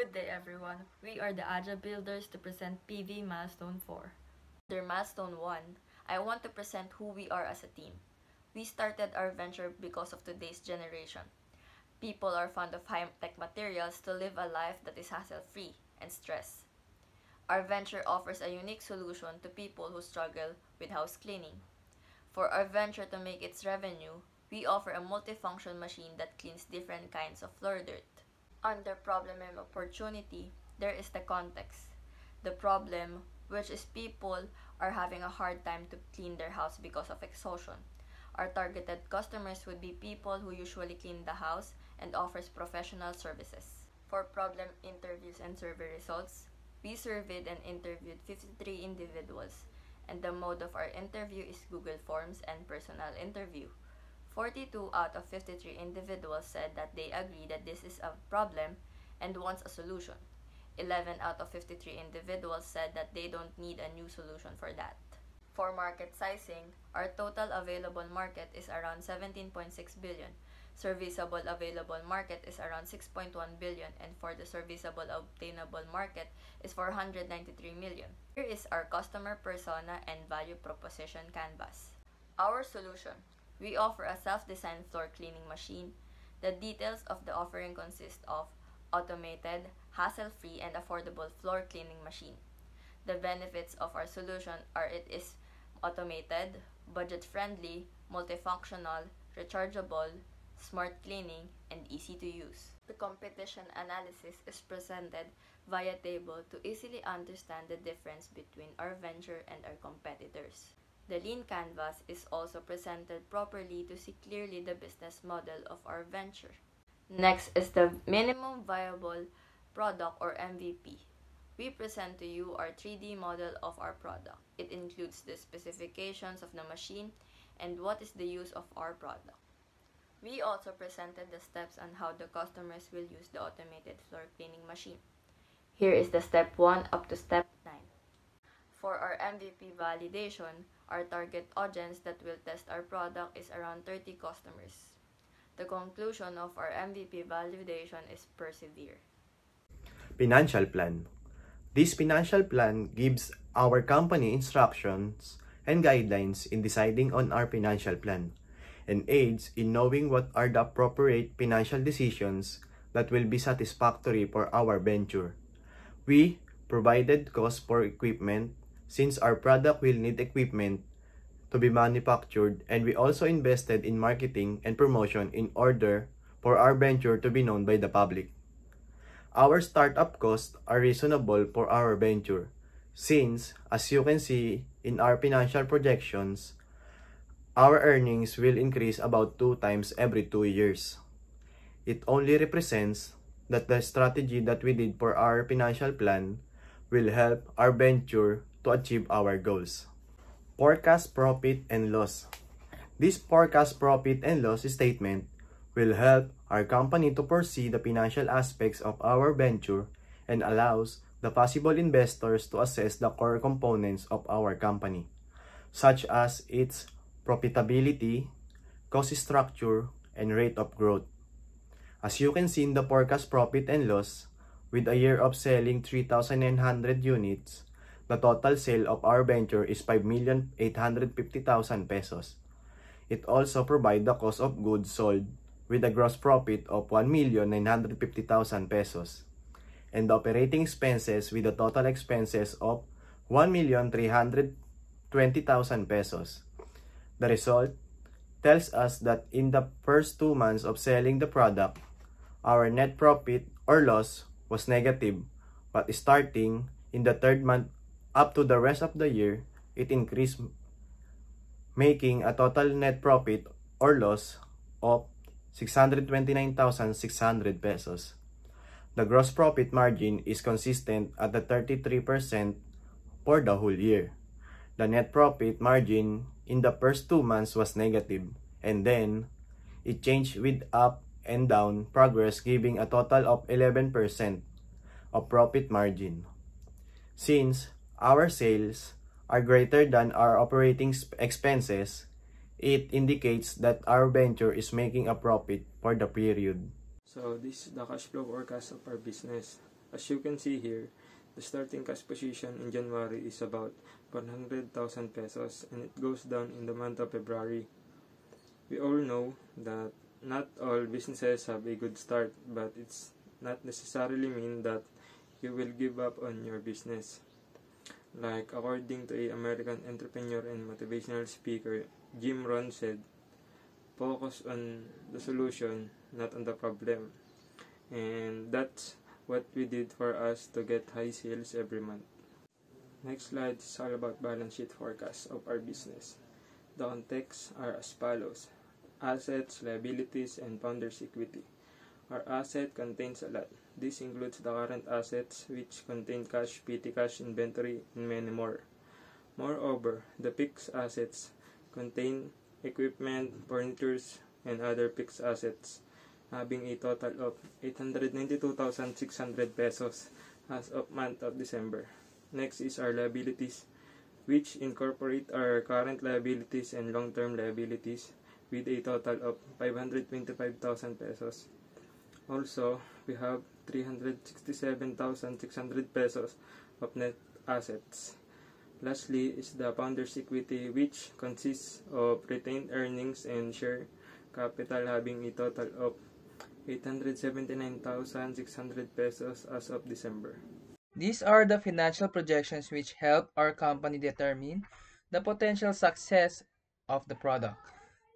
Good day everyone. We are the AJJAH Builders to present PV Milestone 4. Under Milestone 1, I want to present who we are as a team. We started our venture because of today's generation. People are fond of high-tech materials to live a life that is hassle-free and stress. Our venture offers a unique solution to people who struggle with house cleaning. For our venture to make its revenue, we offer a multifunction machine that cleans different kinds of floor dirt. Under problem and opportunity, there is the context. The problem, which is people are having a hard time to clean their house because of exhaustion. Our targeted customers would be people who usually clean the house and offers professional services. For problem interviews and survey results, we surveyed and interviewed 53 individuals, and the mode of our interview is Google Forms and personal interview. 42 out of 53 individuals said that they agree that this is a problem and wants a solution. 11 out of 53 individuals said that they don't need a new solution for that. For market sizing, our total available market is around 17.6 billion. Serviceable available market is around 6.1 billion and for the serviceable obtainable market is 493 million. Here is our customer persona and value proposition canvas. Our solution we offer a self-designed floor cleaning machine. The details of the offering consist of automated, hassle-free, and affordable floor cleaning machine. The benefits of our solution are it is automated, budget-friendly, multifunctional, rechargeable, smart cleaning, and easy to use. The competition analysis is presented via table to easily understand the difference between our venture and our competitors. The lean canvas is also presented properly to see clearly the business model of our venture. Next is the minimum viable product or MVP. We present to you our 3D model of our product. It includes the specifications of the machine and what is the use of our product. We also presented the steps on how the customers will use the automated floor cleaning machine. Here is the step 1 up to step 9. For our MVP validation, our target audience that will test our product is around 30 customers. The conclusion of our MVP validation is persevere. Financial plan. This financial plan gives our company instructions and guidelines in deciding on our financial plan and aids in knowing what are the appropriate financial decisions that will be satisfactory for our venture. We provided cost for equipment since our product will need equipment to be manufactured and we also invested in marketing and promotion in order for our venture to be known by the public. Our startup costs are reasonable for our venture since, as you can see in our financial projections, our earnings will increase about two times every two years. It only represents that the strategy that we did for our financial plan will help our venture to achieve our goals. Forecast profit and loss. This forecast profit and loss statement will help our company to foresee the financial aspects of our venture and allows the possible investors to assess the core components of our company, such as its profitability, cost structure, and rate of growth. As you can see in the forecast profit and loss, with a year of selling 3,900 units, The total sale of our venture is 5,850,000 pesos. It also provides the cost of goods sold with a gross profit of 1,950,000 pesos and the operating expenses with the total expenses of 1,320,000 pesos. The result tells us that in the first two months of selling the product, our net profit or loss was negative, but starting in the third month Up to the rest of the year, it increased making a total net profit or loss of 629,600 pesos. The gross profit margin is consistent at the 33% for the whole year. The net profit margin in the first two months was negative and then it changed with up and down progress giving a total of 11% of profit margin. Since our sales are greater than our operating expenses, it indicates that our venture is making a profit for the period. So this is the cash flow forecast of our business. As you can see here, the starting cash position in January is about 100,000 pesos and it goes down in the month of February. We all know that not all businesses have a good start, but it's not necessarily mean that you will give up on your business. Like according to a American entrepreneur and motivational speaker, Jim Rohn said, focus on the solution, not on the problem. And that's what we did for us to get high sales every month. Next slide is all about balance sheet forecast of our business. The context are as follows. Assets, liabilities, and founder's equity. Our asset contains a lot. This includes the current assets, which contain cash, petty cash, inventory, and many more. Moreover, the fixed assets contain equipment, furnitures, and other fixed assets, having a total of 892,600 pesos as of month of December. Next is our liabilities, which incorporate our current liabilities and long-term liabilities with a total of 525,000 pesos. Also, we have 367,600 pesos of net assets. Lastly is the founder's equity which consists of retained earnings and share capital having a total of 879,600 pesos as of December. These are the financial projections which help our company determine the potential success of the product.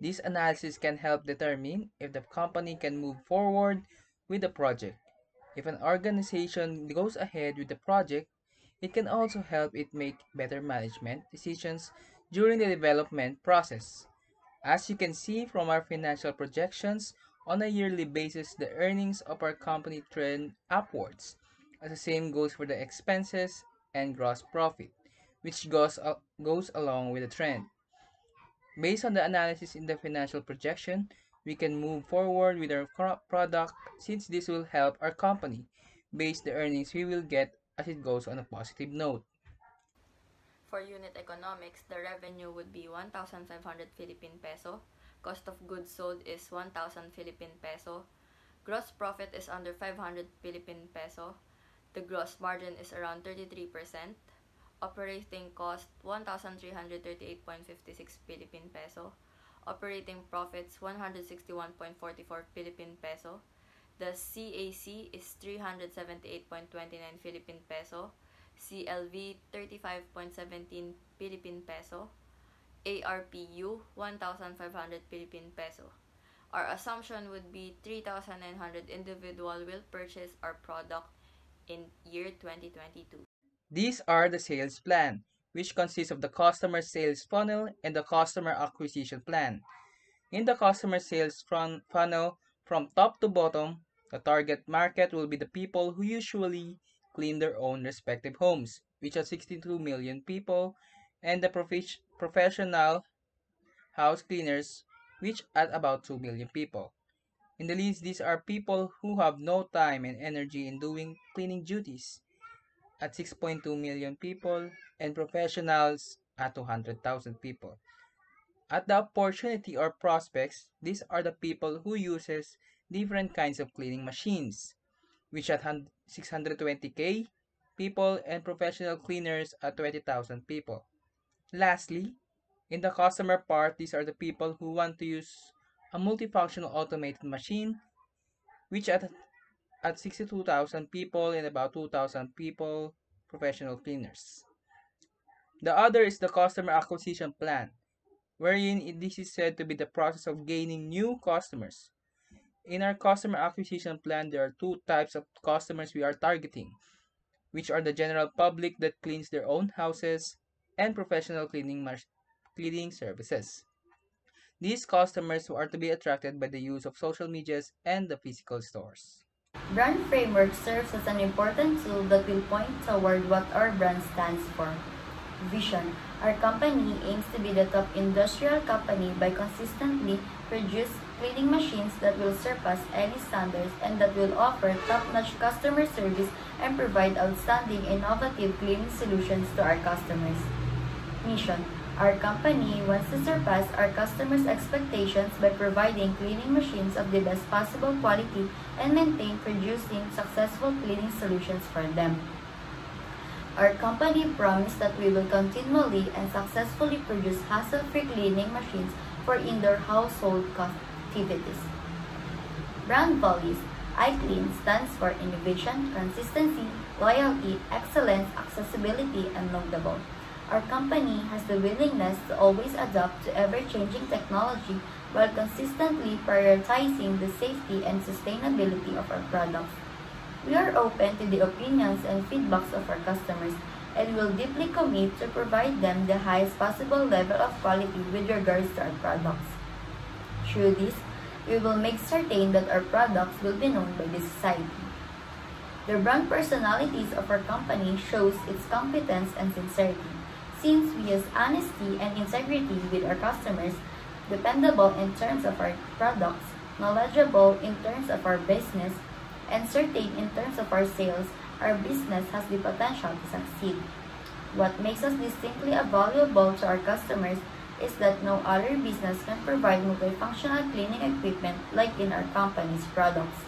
This analysis can help determine if the company can move forward with the project. If an organization goes ahead with the project, it can also help it make better management decisions during the development process. As you can see from our financial projections, on a yearly basis, the earnings of our company trend upwards. As the same goes for the expenses and gross profit, which goes, uh, goes along with the trend. Based on the analysis in the financial projection, we can move forward with our product since this will help our company base the earnings we will get as it goes on a positive note. For unit economics, the revenue would be 1,500 Philippine peso. Cost of goods sold is 1,000 Philippine peso. Gross profit is under 500 Philippine peso. The gross margin is around 33%. Operating cost 1,338.56 Philippine peso. Operating profits 161.44 Philippine peso. The CAC is 378.29 Philippine peso. CLV 35.17 Philippine peso. ARPU 1,500 Philippine peso. Our assumption would be 3,900 individual will purchase our product in year 2022. These are the sales plan, which consists of the customer sales funnel and the customer acquisition plan. In the customer sales funnel, from top to bottom, the target market will be the people who usually clean their own respective homes, which are 62 million people, and the prof- professional house cleaners, which at about 2 million people. In the least, these are people who have no time and energy in doing cleaning duties at 6.2 million people and professionals at 200,000 people. At the opportunity or prospects, these are the people who uses different kinds of cleaning machines, which at 620k people and professional cleaners at 20,000 people. Lastly, in the customer part, these are the people who want to use a multifunctional automated machine, which at, at 62,000 people and about 2,000 people, professional cleaners. The other is the customer acquisition plan, wherein this is said to be the process of gaining new customers. In our customer acquisition plan, there are two types of customers we are targeting, which are the general public that cleans their own houses and professional cleaning, cleaning services. These customers are to be attracted by the use of social medias and the physical stores. Brand framework serves as an important tool that will point toward what our brand stands for. Vision. Our company aims to be the top industrial company by consistently produce cleaning machines that will surpass any standards and that will offer top-notch customer service and provide outstanding innovative cleaning solutions to our customers. Mission. Our company wants to surpass our customers' expectations by providing cleaning machines of the best possible quality and maintain producing successful cleaning solutions for them. Our company promised that we will continually and successfully produce hassle-free cleaning machines for indoor household activities. Brand values iClean stands for innovation, consistency, loyalty, excellence, accessibility, and knowledgeable. Our company has the willingness to always adapt to ever-changing technology while consistently prioritizing the safety and sustainability of our products. We are open to the opinions and feedbacks of our customers and will deeply commit to provide them the highest possible level of quality with regards to our products. Through this, we will make certain that our products will be known by the society. The brand personalities of our company shows its competence and sincerity, since we use honesty and integrity with our customers, dependable in terms of our products, knowledgeable in terms of our business, and certain in terms of our sales, our business has the potential to succeed. What makes us distinctly valuable to our customers is that no other business can provide multifunctional cleaning equipment like in our company's products.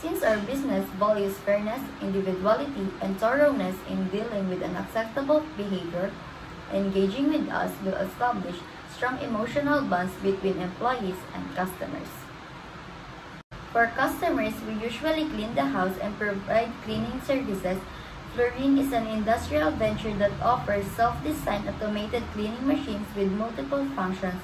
Since our business values fairness, individuality, and thoroughness in dealing with unacceptable behavior, engaging with us will establish strong emotional bonds between employees and customers. For customers, we usually clean the house and provide cleaning services Florine is an industrial venture that offers self-designed automated cleaning machines with multiple functions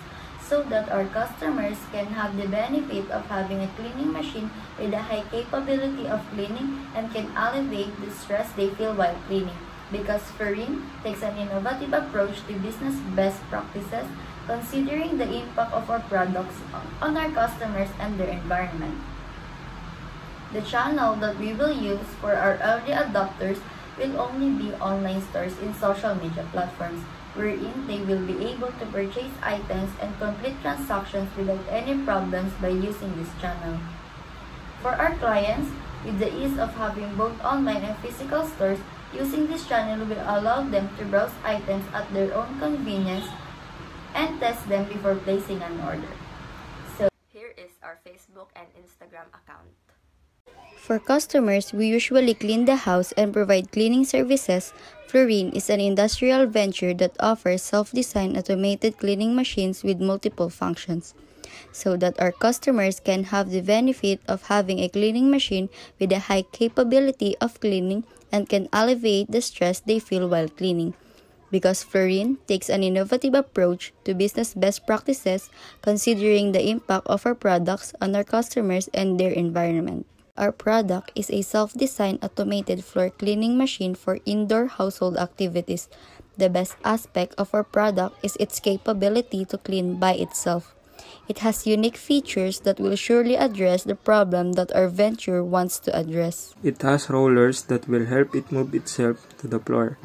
so that our customers can have the benefit of having a cleaning machine with a high capability of cleaning and can alleviate the stress they feel while cleaning. Because Florine takes an innovative approach to business best practices, considering the impact of our products on our customers and their environment. The channel that we will use for our early adopters will only be online stores in social media platforms, wherein they will be able to purchase items and complete transactions without any problems by using this channel. For our clients, with the ease of having both online and physical stores, using this channel will allow them to browse items at their own convenience and test them before placing an order. So, here is our Facebook and Instagram account. For customers, we usually clean the house and provide cleaning services. Florine is an industrial venture that offers self-designed automated cleaning machines with multiple functions so that our customers can have the benefit of having a cleaning machine with a high capability of cleaning and can alleviate the stress they feel while cleaning. Because Florine takes an innovative approach to business best practices considering the impact of our products on our customers and their environment. Our product is a self-designed automated floor cleaning machine for indoor household activities. The best aspect of our product is its capability to clean by itself. It has unique features that will surely address the problem that our venture wants to address. It has rollers that will help it move itself to the floor,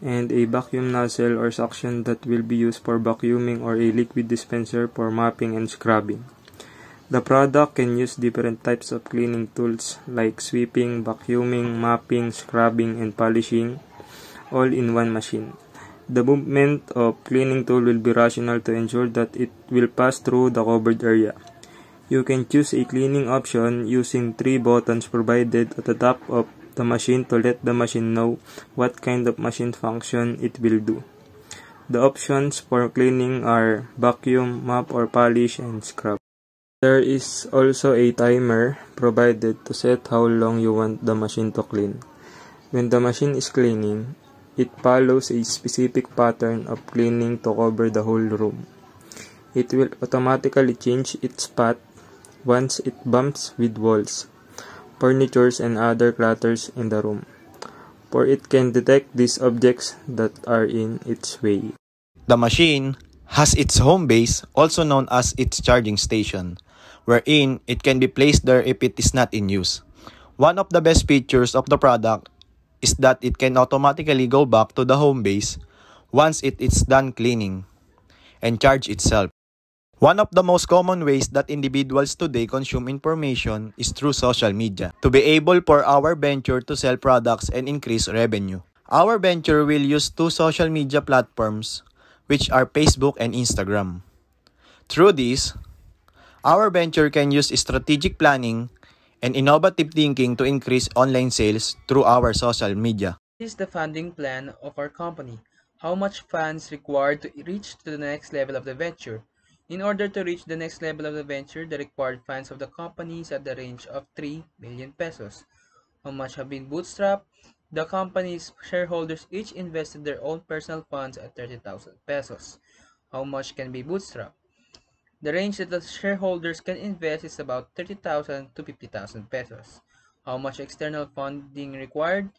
and a vacuum nozzle or suction that will be used for vacuuming or a liquid dispenser for mopping and scrubbing. The product can use different types of cleaning tools like sweeping, vacuuming, mopping, scrubbing, and polishing all in one machine. The movement of cleaning tool will be rational to ensure that it will pass through the covered area. You can choose a cleaning option using three buttons provided at the top of the machine to let the machine know what kind of machine function it will do. The options for cleaning are vacuum, mop or polish, and scrub. There is also a timer provided to set how long you want the machine to clean. When the machine is cleaning, it follows a specific pattern of cleaning to cover the whole room. It will automatically change its path once it bumps with walls, furnitures, and other clutters in the room, for it can detect these objects that are in its way. The machine has its home base, also known as its charging station wherein it can be placed there if it is not in use. One of the best features of the product is that it can automatically go back to the home base once it is done cleaning and charge itself. One of the most common ways that individuals today consume information is through social media to be able for our venture to sell products and increase revenue. Our venture will use two social media platforms which are Facebook and Instagram. Through this, our venture can use strategic planning and innovative thinking to increase online sales through our social media. This is the funding plan of our company. How much funds required to reach to the next level of the venture? In order to reach the next level of the venture, the required funds of the company is at the range of 3 million pesos. How much have been bootstrapped? The company's shareholders each invested their own personal funds at 30,000 pesos. How much can be bootstrapped? The range that the shareholders can invest is about 30,000 to 50,000 pesos. How much external funding required?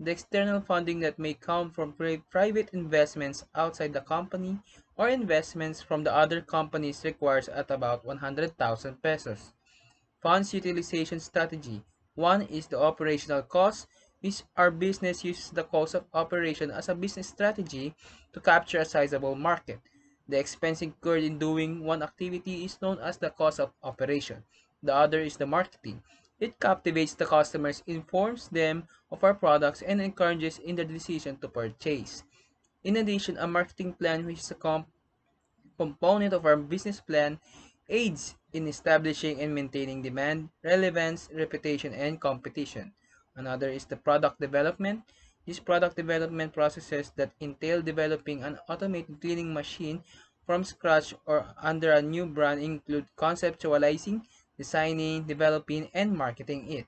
The external funding that may come from private investments outside the company or investments from the other companies requires at about 100,000 pesos. Funds utilization strategy. One is the operational cost, which our business uses the cost of operation as a business strategy to capture a sizable market. The expense incurred in doing one activity is known as the cost of operation. The other is the marketing. It captivates the customers, informs them of our products, and encourages in their decision to purchase. In addition, a marketing plan, which is a comp component of our business plan, aids in establishing and maintaining demand, relevance, reputation, and competition. Another is the product development. These product development processes that entail developing an automated cleaning machine from scratch or under a new brand include conceptualizing, designing, developing, and marketing it.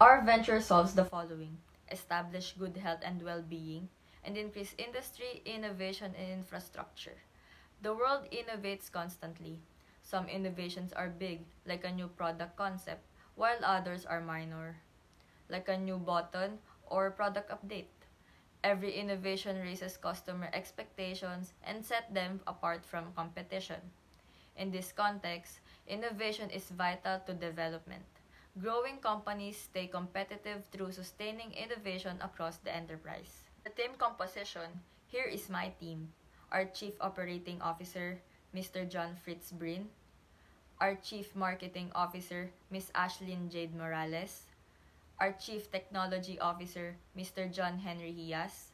Our venture solves the following establish good health and well being, and increase industry, innovation, and infrastructure. The world innovates constantly. Some innovations are big, like a new product concept, while others are minor, like a new button or product update. Every innovation raises customer expectations and set them apart from competition. In this context, innovation is vital to development. Growing companies stay competitive through sustaining innovation across the enterprise. The team composition, here is my team. Our Chief Operating Officer, Mr. John Fritz Brin, our Chief Marketing Officer, Ms. Ashlyn Jade Morales, our Chief Technology Officer, Mr. John Henry Hias,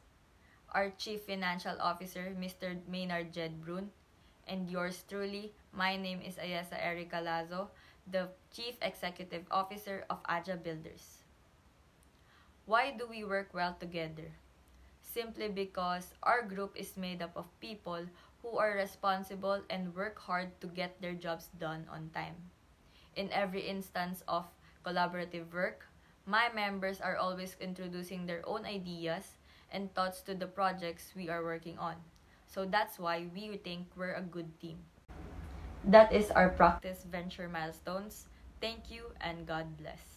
our Chief Financial Officer, Mr. Maynard Jed Brun, and yours truly, my name is Ayesa Erica Lazo, the Chief Executive Officer of AJJAH Builders. Why do we work well together? Simply because our group is made up of people who are responsible and work hard to get their jobs done on time. In every instance of collaborative work, my members are always introducing their own ideas and thoughts to the projects we are working on. So that's why we think we're a good team. That is our practice venture milestones. Thank you and God bless.